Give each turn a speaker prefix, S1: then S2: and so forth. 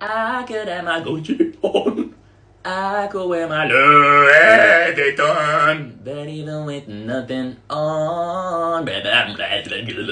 S1: I could have my Gucci on. I could wear my Louis Vuitton. But even with nothing on.